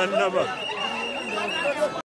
धन्यवाद